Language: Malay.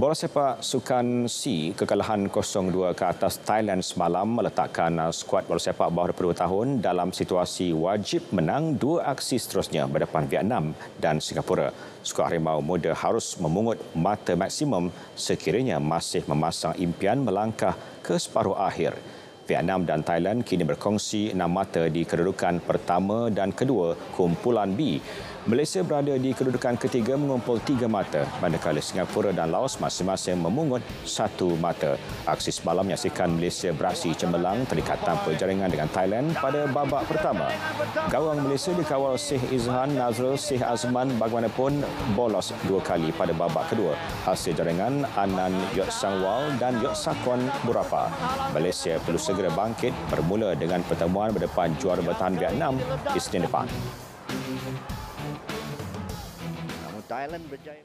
Bola sepak Sukan C kekalahan 0-2 ke atas Thailand semalam meletakkan uh, skuad bola sepak bawah 22 tahun dalam situasi wajib menang dua aksi seterusnya berdepan Vietnam dan Singapura. Skuad Harimau Muda harus memungut mata maksimum sekiranya masih memasang impian melangkah ke separuh akhir. Vietnam dan Thailand kini berkongsi enam mata di kedudukan pertama dan kedua kumpulan B. Malaysia berada di kedudukan ketiga mengumpul tiga mata, manakala Singapura dan Laos masing-masing memungut satu mata. Aksi semalam menyaksikan Malaysia beraksi cemerlang terikat tanpa jaringan dengan Thailand pada babak pertama. Gawang Malaysia dikawal Syekh Izhan Nazrul Syekh Azman bagaimanapun bolos dua kali pada babak kedua. Hasil jaringan Anan Yot Sangwal dan Yot Sakon Burapa. Malaysia perlu segera bangkit bermula dengan pertemuan berdepan juara bertahan Vietnam Isnin depan. Thailand berjaya.